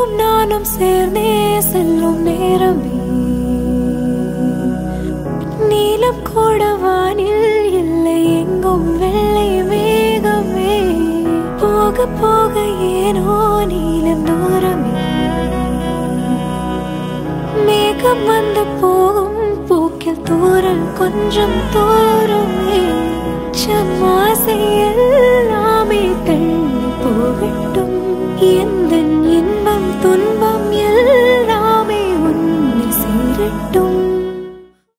நீயும் நானும் சேர்ந்தே செல்லும் நேரமே. நீலம் கூட வானில் இல்லை எங்கும் வெள்ளை மேகமே. போக போக ஏனோ நீளம் தூரமே. மேகம் வந்து போகும் பூக்கில் தூரல் கொஞ்சம் தூரமே. சம்மாசையில் நாமே தள்ளி போகட்டும் என் đông